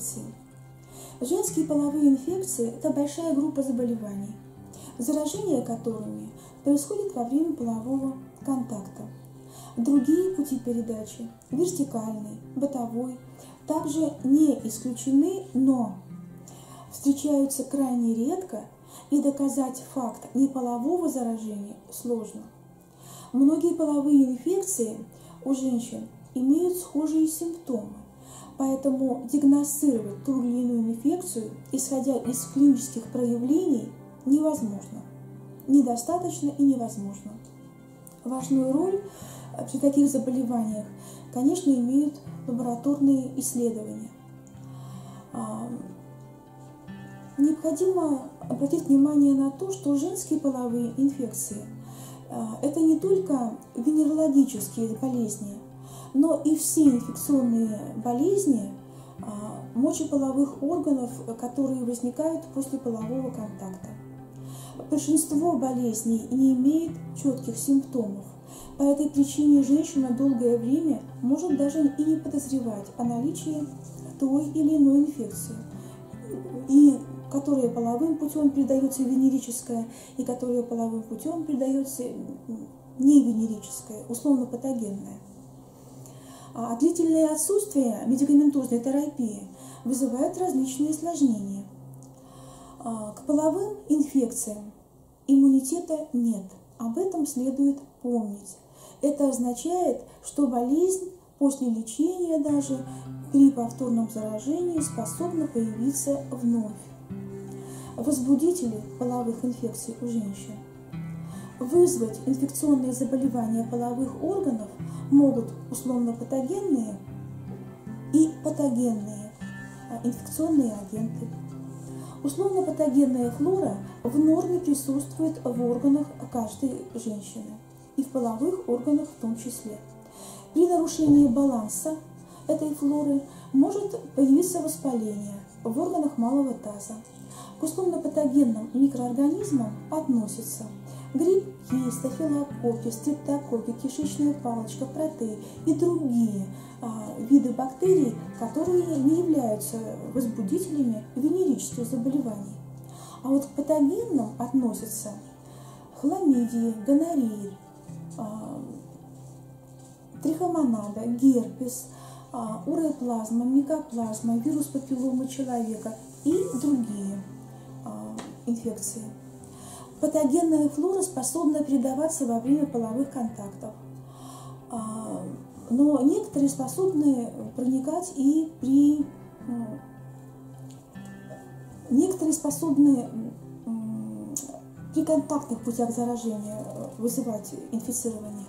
инфекции. Женские половые инфекции – это большая группа заболеваний, заражение которыми происходит во время полового контакта. Другие пути передачи – вертикальный, бытовой – также не исключены, но встречаются крайне редко и доказать факт неполового заражения сложно. Многие половые инфекции у женщин имеют схожие симптомы, поэтому диагностировать ту или иную инфекцию, исходя из клинических проявлений, невозможно. Недостаточно и невозможно. Важную роль при таких заболеваниях, конечно, имеют лабораторные исследования. А, необходимо обратить внимание на то, что женские половые инфекции а, – это не только венерологические болезни, но и все инфекционные болезни а, мочеполовых органов, которые возникают после полового контакта. Большинство болезней не имеет четких симптомов. По этой причине женщина долгое время может даже и не подозревать о наличии той или иной инфекции, и которая половым путем передается венерическая, и которая половым путем передается не венерическая, условно патогенная. А длительное отсутствие медикаментозной терапии вызывает различные осложнения. А, к половым инфекциям иммунитета нет. Об этом следует помнить. Это означает, что болезнь после лечения даже при повторном заражении способна появиться вновь. Возбудители половых инфекций у женщин. Вызвать инфекционные заболевания половых органов могут условно-патогенные и патогенные а, инфекционные агенты. Условно-патогенная флора в норме присутствует в органах каждой женщины и в половых органах в том числе. При нарушении баланса этой флоры может появиться воспаление в органах малого таза. К условно-патогенным микроорганизмам относятся грибки, стафилококки, стрептококки, кишечная палочка, протеи и другие а, виды бактерий, которые не являются возбудителями венерических заболеваний. А вот к патогенным относятся хламидии, гонореи, а, трихомонада, герпес, а, уреоплазма, микоплазма, вирус папилломы человека и другие а, инфекции. Патогенная флора способна передаваться во время половых контактов, но некоторые способны проникать и при... Некоторые способны при контактных путях заражения вызывать инфицирование.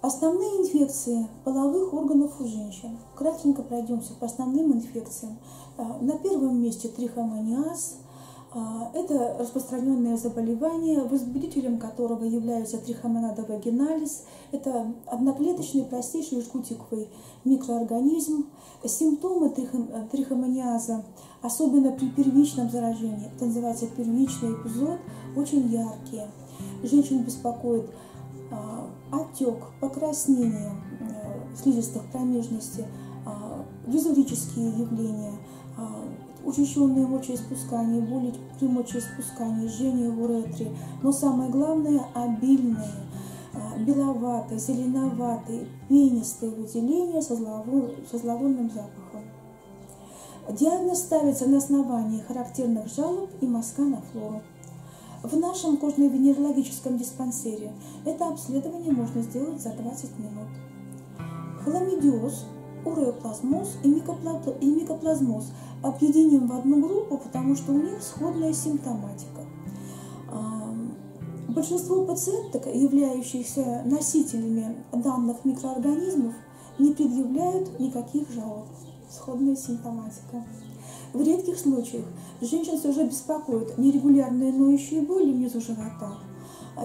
Основные инфекции половых органов у женщин. Кратенько пройдемся по основным инфекциям. Э, на первом месте трихомониаз. Э, это распространенное заболевание, возбудителем которого является трихомонада вагиналис. Это одноклеточный простейший жгутиковый микроорганизм. Симптомы трихомониаза особенно при первичном заражении, это называется первичный эпизод, очень яркие. Женщин беспокоит а, отек, покраснение а, слизистых промежности, а, визурические явления, а, учащенное мочеиспускание, боли при мочеиспускании, жжение в уретре, но самое главное – обильные, а, беловатые, зеленоватые, пенистые выделения со, со зловонным запахом. Диагноз ставится на основании характерных жалоб и мазка на флору. В нашем кожно-венерологическом диспансере это обследование можно сделать за 20 минут. Хламидиоз, уреоплазмоз и микоплазмоз объединим в одну группу, потому что у них сходная симптоматика. Большинство пациенток, являющихся носителями данных микроорганизмов, не предъявляют никаких жалоб сходная симптоматика. В редких случаях женщин все же беспокоит нерегулярные ноющие боли внизу живота,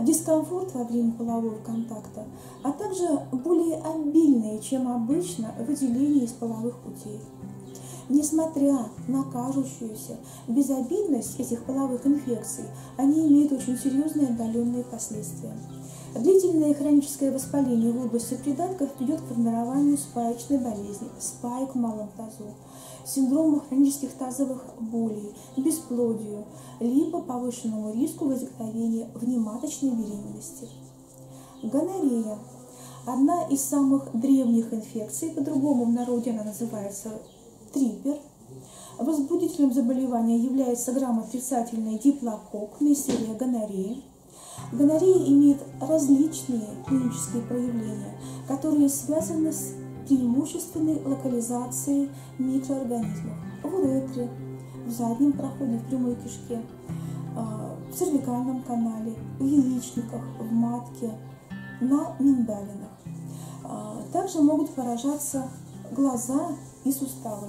дискомфорт во время полового контакта, а также более обильные, чем обычно, выделения из половых путей. Несмотря на кажущуюся безобидность этих половых инфекций, они имеют очень серьезные отдаленные последствия. Длительное хроническое воспаление в области придатков ведет к формированию спаечной болезни, спаек в малом тазу, синдрому хронических тазовых болей, бесплодию, либо повышенному риску возникновения внематочной беременности. Гонорея – одна из самых древних инфекций, по-другому в народе она называется трипер. Возбудителем заболевания является грамотрицательный диплокок, мистерия гонореи. Гонорея имеет различные клинические проявления, которые связаны с преимущественной локализацией микроорганизмов в уретре, в заднем проходе, в прямой кишке, а, в цервикальном канале, в яичниках, в матке, на миндалинах. А, также могут поражаться глаза и суставы.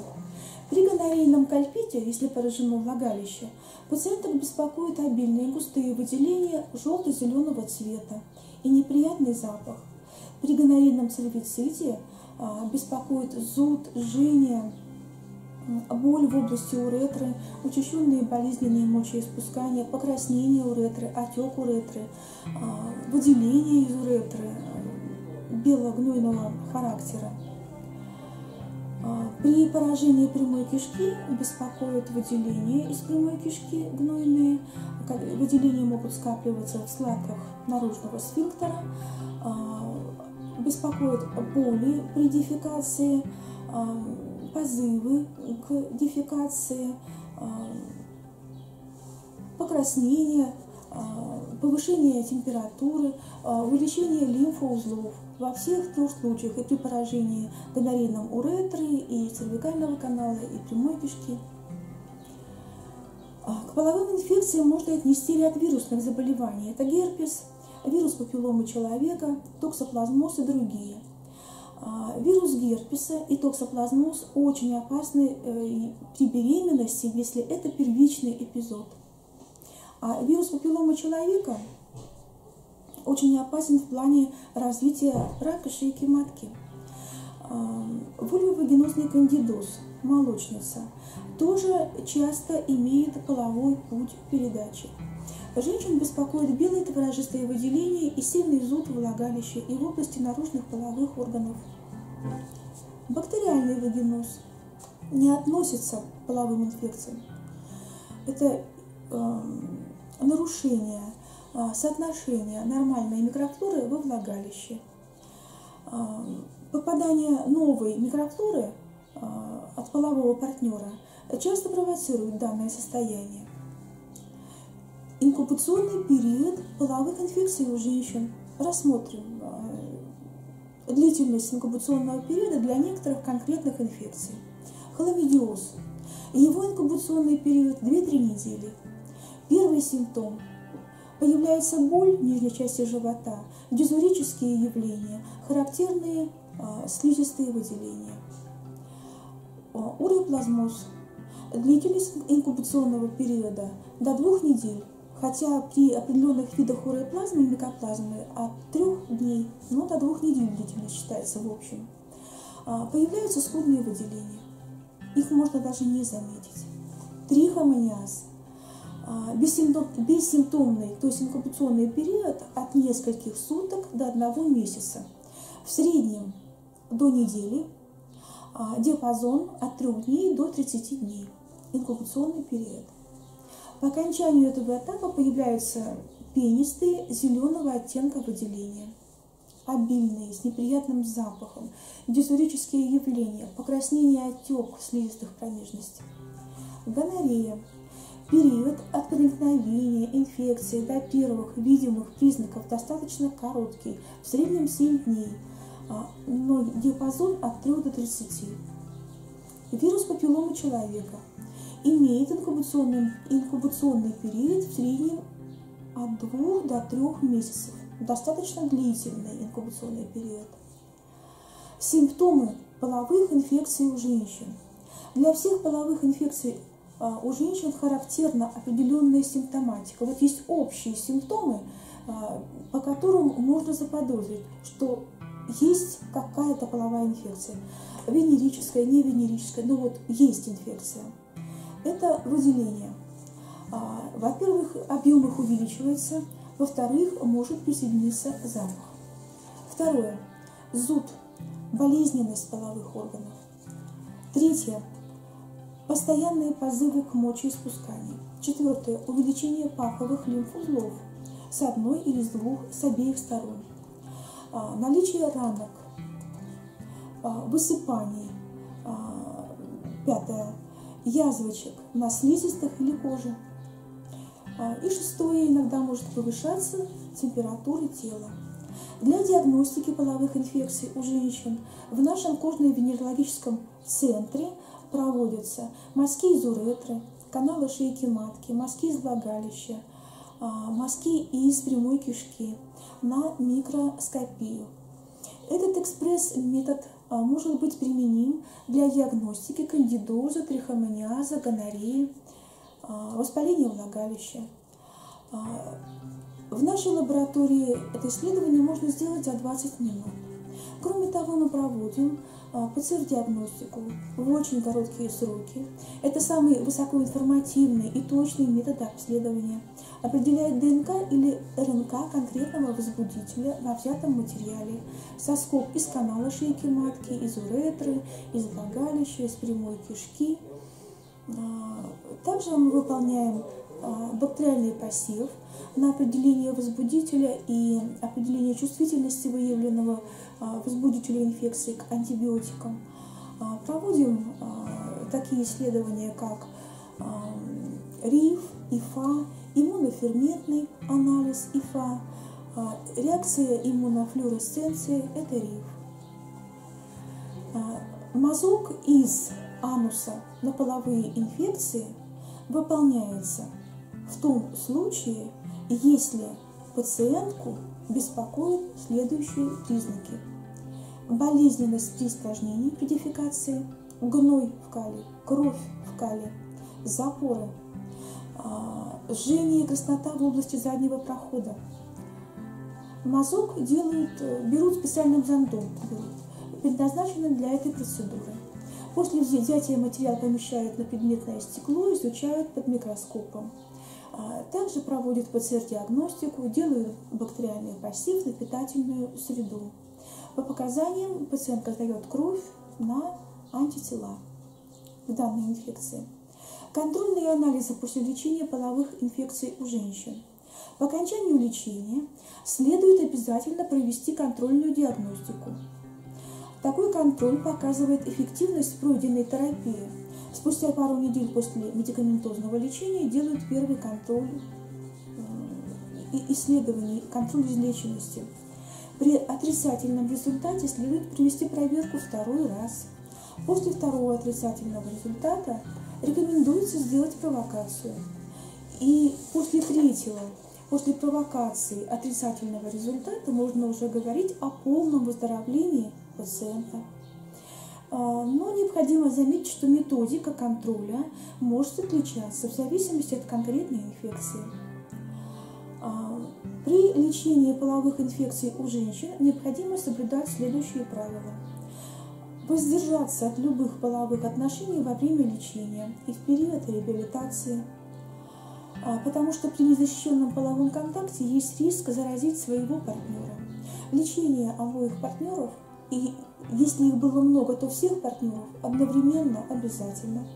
При гонорейном кальпите, если поражено влагалище, пациенток беспокоит обильные густые выделения желто-зеленого цвета и неприятный запах. При гонорейном цервиците а, беспокоит зуд, жжение, боль в области уретры, учащенные болезненные мочеиспускания, покраснение уретры, отек уретры, а, выделение из уретры белогнойного характера. А, при поражении прямой кишки беспокоит выделение из прямой кишки гнойные. Выделения могут скапливаться в складках наружного сфинктера. А, беспокоит боли при дефекации, а, позывы к дефекации, покраснение, повышение температуры, увеличение лимфоузлов – во всех трех случаях, и при поражении гонорейном уретры, и цервикального канала, и прямой кишки. А, к половым инфекциям можно отнести ряд вирусных заболеваний. Это герпес, вирус папилломы человека, токсоплазмоз и другие. А, вирус герпеса и токсоплазмоз очень опасны э, при беременности, если это первичный эпизод. А вирус папилломы человека очень опасен в плане развития рака шейки матки. Вульвовагинозный кандидоз, молочница, тоже часто имеет половой путь передачи. Женщин беспокоит белые творожистые выделения и сильный зуд в влагалище и в области наружных половых органов. Бактериальный вагиноз не относится к половым инфекциям. Это э, нарушение а, соотношение нормальной микрофлоры во влагалище. А, попадание новой микрофлоры а, от полового партнера часто провоцирует данное состояние. Инкубационный период половых инфекций у женщин. Рассмотрим длительность инкубационного периода для некоторых конкретных инфекций. Хламидиоз. Его инкубационный период 2-3 недели. Первый симптом Появляется боль в нижней части живота, дизурические явления, характерные а, слизистые выделения. А, уреоплазмоз. Длительность инкубационного периода до двух недель, хотя при определенных видах уреоплазмы и микоплазмы от трех дней, но до двух недель длительность считается в общем. А, появляются сходные выделения. Их можно даже не заметить. Трихомониаз – бессимптомный, то есть инкубационный период от нескольких суток до одного месяца. В среднем до недели, а, диапазон от 3 дней до 30 дней, инкубационный период. По окончанию этого этапа появляются пенистые зеленого оттенка выделения, обильные, с неприятным запахом, дисурические явления, покраснение отек слизистых промежностей. Гонорея Период от проникновения инфекции до первых видимых признаков достаточно короткий, в среднем 7 дней, а, но диапазон от 3 до 30. Вирус папилломы человека имеет инкубационный, инкубационный период в среднем от 2 до 3 месяцев. Достаточно длительный инкубационный период. Симптомы половых инфекций у женщин. Для всех половых инфекций у женщин характерна определенная симптоматика. Вот есть общие симптомы, а, по которым можно заподозрить, что есть какая-то половая инфекция. Венерическая, не венерическая, но вот есть инфекция. Это выделение. А, во-первых, объем их увеличивается, во-вторых, может присоединиться запах. Второе. Зуд, болезненность половых органов. Третье. Постоянные позывы к мочеиспусканию. Четвертое. Увеличение паховых лимфузлов с одной или с двух, с обеих сторон. А, наличие ранок, а, высыпаний. А, пятое. Язвочек на слизистых или коже. И шестое. Иногда может повышаться температура тела. Для диагностики половых инфекций у женщин в нашем кожно-венерологическом центре проводятся мазки из уретры, канала шейки матки, мазки из влагалища, мазки из прямой кишки на микроскопию. Этот экспресс-метод может быть применим для диагностики кандидоза, трихомониаза, гонореи, воспаления влагалища. В нашей лаборатории это исследование можно сделать за 20 минут. Кроме того, мы проводим а, ПЦР-диагностику в очень короткие сроки. Это самый высокоинформативный и точный метод обследования. Определяет ДНК или РНК конкретного возбудителя во взятом материале. Соскоб из канала шейки матки, из уретры, из влагалища, из прямой кишки. А, также мы выполняем а, бактериальный посев – на определение возбудителя и определение чувствительности выявленного а, возбудителя инфекции к антибиотикам. А, проводим а, такие исследования, как РИФ, ИФА, иммуноферментный анализ ИФА, реакция иммунофлюоресценции – это РИФ. Мазок из ануса на половые инфекции выполняется в том случае, если пациентку беспокоят следующие признаки. Болезненность при испражнении при дефекации, гной в кале, кровь в кале, запоры, а, жжение и краснота в области заднего прохода. Мазок делают, берут специальным зондом, предназначенным для этой процедуры. После взятия материал помещают на предметное стекло, изучают под микроскопом. А также проводят ПЦР-диагностику, делают бактериальный пассив на питательную среду. По показаниям пациентка сдает кровь на антитела к данной инфекции. Контрольные анализы после лечения половых инфекций у женщин. По окончанию лечения следует обязательно провести контрольную диагностику. Такой контроль показывает эффективность пройденной терапии – Спустя пару недель после медикаментозного лечения делают первый контроль э, и исследований, контроль излеченности. При отрицательном результате следует провести проверку второй раз. После второго отрицательного результата рекомендуется сделать провокацию. И после третьего, после провокации отрицательного результата можно уже говорить о полном выздоровлении пациента. А, но необходимо заметить, что методика контроля может отличаться в зависимости от конкретной инфекции. А, при лечении половых инфекций у женщин необходимо соблюдать следующие правила. Воздержаться от любых половых отношений во время лечения и в период реабилитации, а, потому что при незащищенном половом контакте есть риск заразить своего партнера. Лечение обоих партнеров – и если их было много, то всех партнеров одновременно обязательно.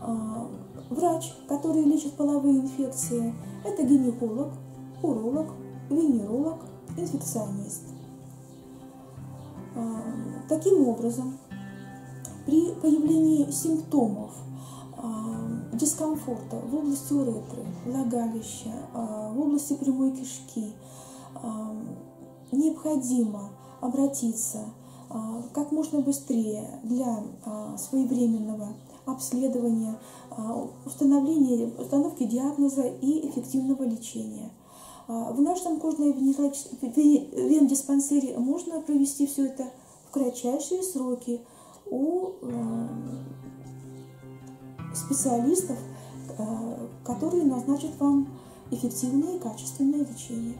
А, врач, который лечит половые инфекции, это гинеколог, уролог, венеролог, инфекционист. А, таким образом, при появлении симптомов а, дискомфорта в области уретры, влагалища, в области прямой кишки необходимо обратиться а, как можно быстрее для а, своевременного обследования, а, установления, установки диагноза и эффективного лечения. В нашем кожно-вен-диспансере можно провести все это в кратчайшие сроки у специалистов, которые назначат вам эффективное и качественное лечение.